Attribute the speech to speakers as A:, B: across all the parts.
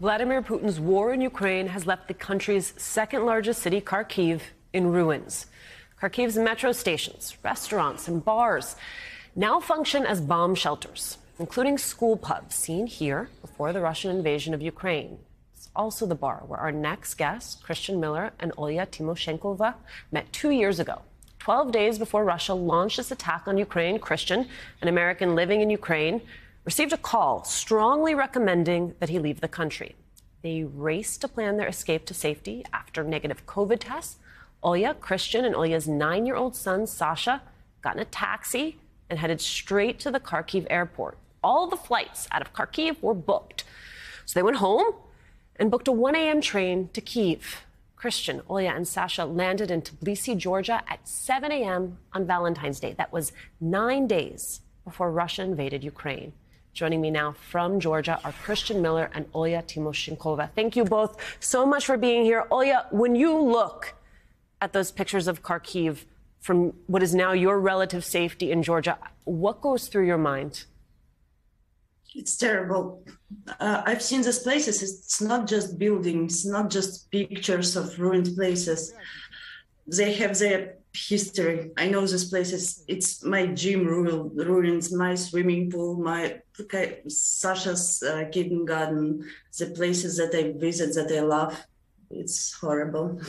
A: Vladimir Putin's war in Ukraine has left the country's second largest city, Kharkiv, in ruins. Kharkiv's metro stations, restaurants, and bars now function as bomb shelters, including school pubs seen here before the Russian invasion of Ukraine. It's also the bar where our next guest, Christian Miller and Olya Tymoshenkova, met two years ago. 12 days before Russia launched its attack on Ukraine, Christian, an American living in Ukraine, received a call strongly recommending that he leave the country. They raced to plan their escape to safety after negative COVID tests. Olya, Christian, and Olya's nine year old son, Sasha, got in a taxi and headed straight to the Kharkiv airport. All the flights out of Kharkiv were booked. So they went home and booked a 1 a.m. train to Kiev. Christian, Olya, and Sasha landed in Tbilisi, Georgia at 7 a.m. on Valentine's Day. That was nine days before Russia invaded Ukraine. Joining me now from Georgia are Christian Miller and Olya Tymoshenkova. Thank you both so much for being here. Olya, when you look at those pictures of Kharkiv from what is now your relative safety in Georgia, what goes through your mind?
B: It's terrible. Uh, I've seen these places. It's not just buildings, it's not just pictures of ruined places. They have their history. I know these places. It's my gym ruins, my swimming pool, my Sasha's uh, kindergarten, the places that I visit that I love. It's horrible.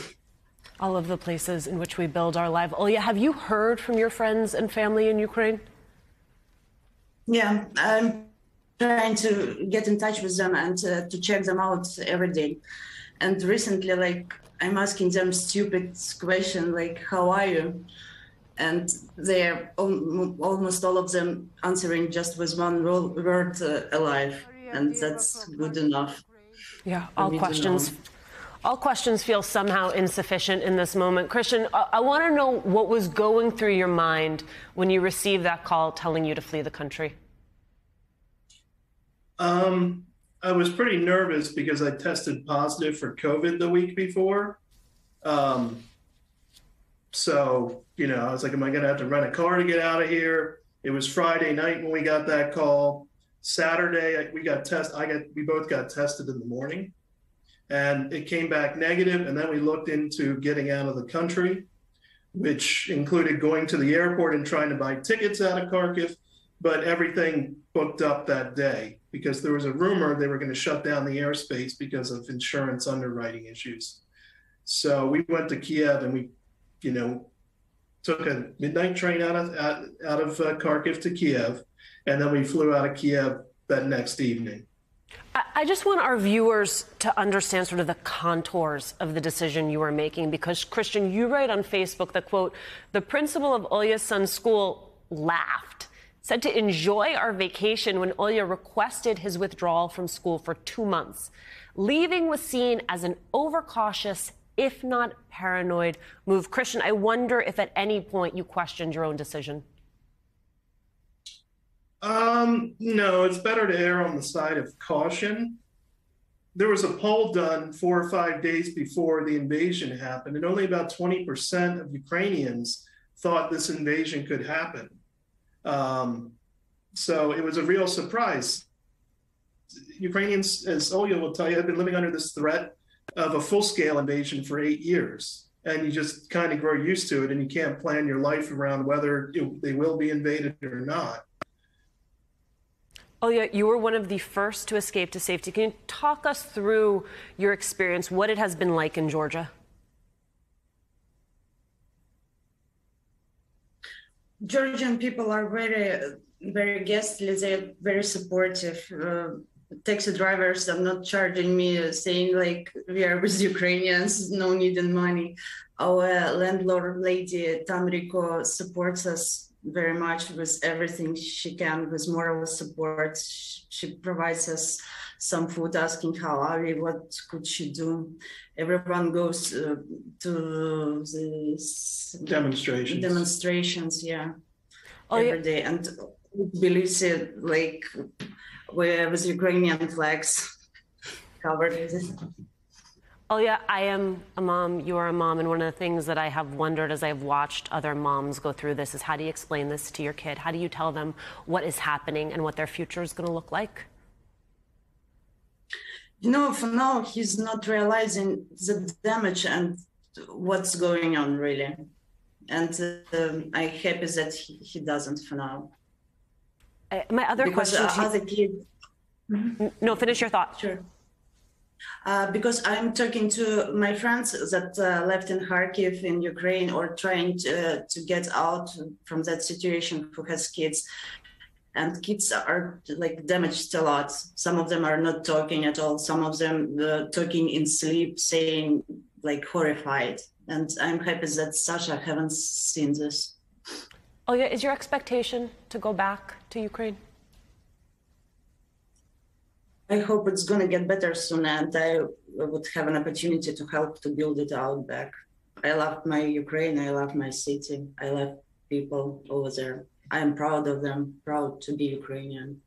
A: All of the places in which we build our life. Olya, have you heard from your friends and family in Ukraine?
B: Yeah, I'm trying to get in touch with them and uh, to check them out every day. And recently, like I'm asking them stupid question like, "How are you?" And they're almost all of them answering just with one word, uh, "alive," and that's good enough.
A: Yeah, all questions. All questions feel somehow insufficient in this moment. Christian, I, I want to know what was going through your mind when you received that call telling you to flee the country.
C: Um, I was pretty nervous because I tested positive for COVID the week before. Um, so, you know, I was like, am I going to have to rent a car to get out of here? It was Friday night when we got that call. Saturday, we got test. I got, we both got tested in the morning and it came back negative. And then we looked into getting out of the country, which included going to the airport and trying to buy tickets out of Kharkiv, but everything booked up that day because there was a rumor they were going to shut down the airspace because of insurance underwriting issues. So we went to Kiev and we, you know, took a midnight train out of out, out of uh, Kharkiv to Kiev, and then we flew out of Kiev that next evening.
A: I just want our viewers to understand sort of the contours of the decision you are making because, Christian, you write on Facebook that, quote, the principal of Olya's son's school laughed said to enjoy our vacation when Olya requested his withdrawal from school for two months. Leaving was seen as an overcautious, if not paranoid, move. Christian, I wonder if at any point you questioned your own decision.
C: Um, no, it's better to err on the side of caution. There was a poll done four or five days before the invasion happened, and only about 20% of Ukrainians thought this invasion could happen. Um, so it was a real surprise. Ukrainians, as Olya will tell you, have been living under this threat of a full scale invasion for eight years. And you just kind of grow used to it, and you can't plan your life around whether it, they will be invaded or not.
A: Olya, you were one of the first to escape to safety. Can you talk us through your experience, what it has been like in Georgia?
B: Georgian people are very, very guestly. They're very supportive. Uh, taxi drivers are not charging me, uh, saying like we are with Ukrainians, no need in money. Our landlord lady Tamriko supports us very much with everything she can, with moral support. She provides us some food, asking how are we, what could she do. Everyone goes uh, to these
C: demonstrations.
B: Demonstrations, yeah, oh, every yeah. day. and believes it like where with Ukrainian flags covered.
A: Oh, yeah, I am a mom. You are a mom. And one of the things that I have wondered as I've watched other moms go through this is how do you explain this to your kid? How do you tell them what is happening and what their future is going to look like?
B: you know, for now, he's not realizing the damage and what's going on really. And um, I'm happy that he, he doesn't for now.
A: Uh, my other
B: because
A: question.
B: uh,
A: to you-
B: other kids,
A: no, finish your thought.
B: Sure. Uh, because I'm talking to my friends that uh, left in Kharkiv in Ukraine or trying to, to get out from that situation who has kids. And kids are like damaged a lot. Some of them are not talking at all. Some of them uh, talking in sleep, saying like horrified. And I'm happy that Sasha haven't seen this.
A: Oh, Olga, is your expectation to go back to Ukraine?
B: I hope it's going to get better soon and I would have an opportunity to help to build it out back. I love my Ukraine. I love my city. I love people over there. I am proud of them, proud to be Ukrainian.